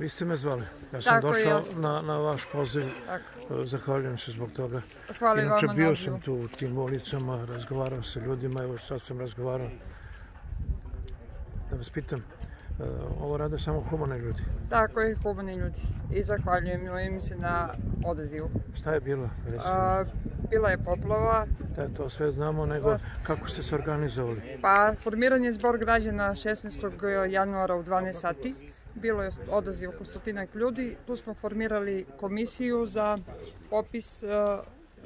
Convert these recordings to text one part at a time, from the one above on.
Vi ste me zvali. Ja sam Tako došao na, na vaš poziv. Tako. E, Zahvaljujem se zbog toga. Hvala Inače, vama bio sam tu u tim ulicama, razgovarao sa ljudima, evo sad sam razgovarao. Da vas pitam, e, ovo rade samo humane ljudi. Tako je, humani ljudi. I zahvaljujem im se na odazivu. Šta je bilo? A, bila je poplava, Da, to sve znamo, nego kako ste se organizovali? pa formiran je zbor građana 16. januara u 12 sati. Bilo je odaziv oko stotinak ljudi. Tu smo formirali komisiju za popis e,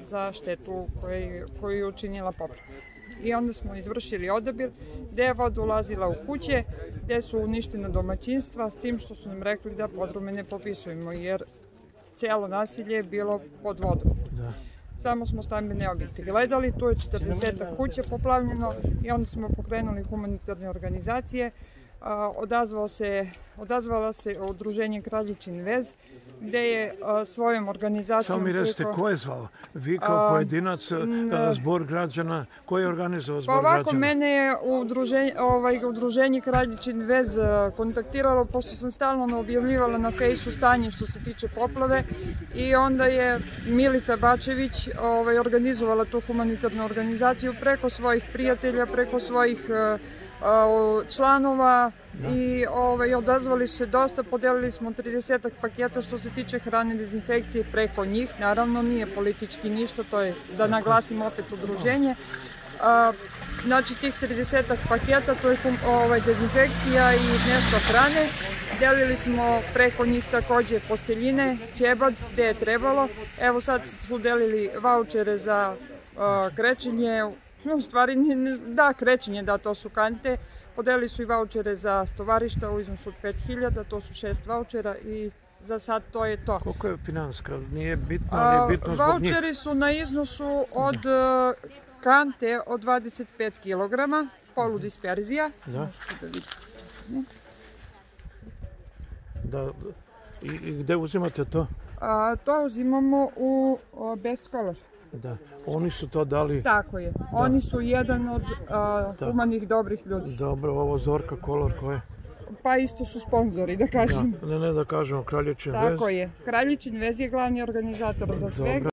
za štetu koju, koju je učinila poplava. I onda smo izvršili odabir gde je voda ulazila u kuće, gde su uništena domaćinstva, s tim što su nam rekli da podrume ne popisujemo, jer celo nasilje je bilo pod vodom. Da. Samo smo stambene objekte gledali, tu je 40 kuća poplavljeno i onda smo pokrenuli humanitarne organizacije. Odazvao se, odazvala se udruženje Kraljičin vez, gde je a, svojom organizacijom... Samo mi recite, ko je zvao? Vi kao A, pojedinac, e, n- zbor građana, ko je organizovao Pa zbor ovako, građana? mene je udruženje, ovaj, udruženje Kraljičin vez a, kontaktiralo, pošto sam stalno objavljivala na fejsu stanje što se tiče poplave i onda je Milica Bačević ovaj, organizovala tu humanitarnu organizaciju preko svojih prijatelja, preko svojih a, a, članova i ovaj, odazvali se dosta, podelili smo 30 paketa što se tiče hrane dezinfekcije preko njih, naravno nije politički ništa, to je da naglasim opet udruženje. Znači tih 30 paketa, to je ovaj, dezinfekcija i nešto hrane. Delili smo preko njih takođe posteljine, ćebad, gde je trebalo. Evo sad su delili vaučere za a, krečenje, u stvari, da, krečenje, da, to su kante. Podelili su i vaučere za stovarišta u iznosu od 5000, to su šest vaučera i za sad to je to. Koliko je finanska? Nije bitno, ali je bitno zbog njih. Vaučeri su na iznosu od e, kante od 25 kg, poludisperzija. Da. Da. Da, i, I gde uzimate to? A, to uzimamo u Best Color. Da. Oni su to dali. Tako je. Oni su jedan od a, Da. humanih dobrih ljudi. Dobro, ovo Zorka Kolor koje? Pa isto su sponzori, da Da, kažem. ne, ne da kažemo Kraljičin vez. Tako je. Kraljičin vez je glavni organizator za sve. Dobro.